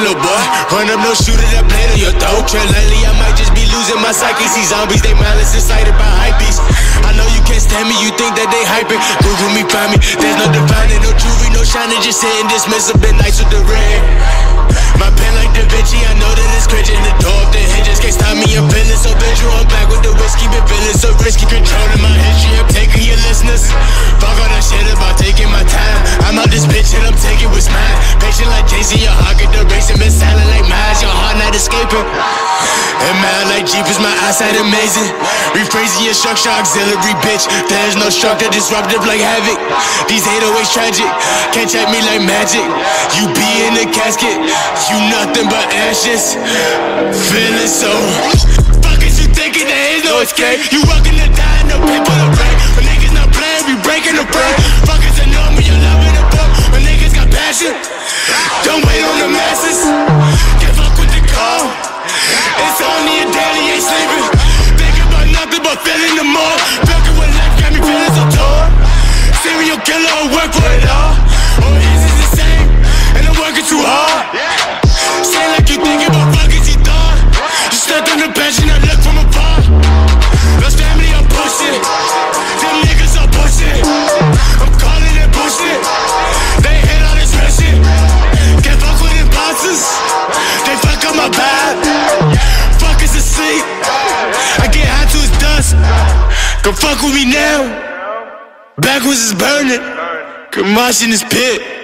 little boy. Run up, no shooter, that blade on your throat. Tread lightly, I might just be losing my psyche. See zombies, they malice incited by hype beasts. I know you can't stand me, you think that they hyping. Google me, find me. There's no defining, no jewelry, no shining, just sitting dismissive. Been nice with the red. My pen like Da Vinci, And man, like Jeep is my eyesight amazing. Rephrasing your structure, auxiliary bitch. There's no structure disruptive like havoc. These 808s tragic, can't check me like magic. You be in the casket, you nothing but ashes. Feeling so. Fuck is you thinking there is no escape? You welcome to die, no people to break. When niggas not playing, we breaking the break. Fuckers that know me, you're loving the book. When niggas got passion, don't wait on the masses. Feeling the more. Fucking with life got me feeling so torn. Serial killer, I work for it all. Or is it the same? And I'm working too hard. Say like you thinking about fucking you thought. Just stuck on the bench and I look from afar. Lost family, I'm pushing. Them niggas are pushing. I'm calling it bullshit. They hate all this shit. Can't fuck with imposters. They fuck up my vibe. Come fuck with me now. Backwards is burning. Come in this pit.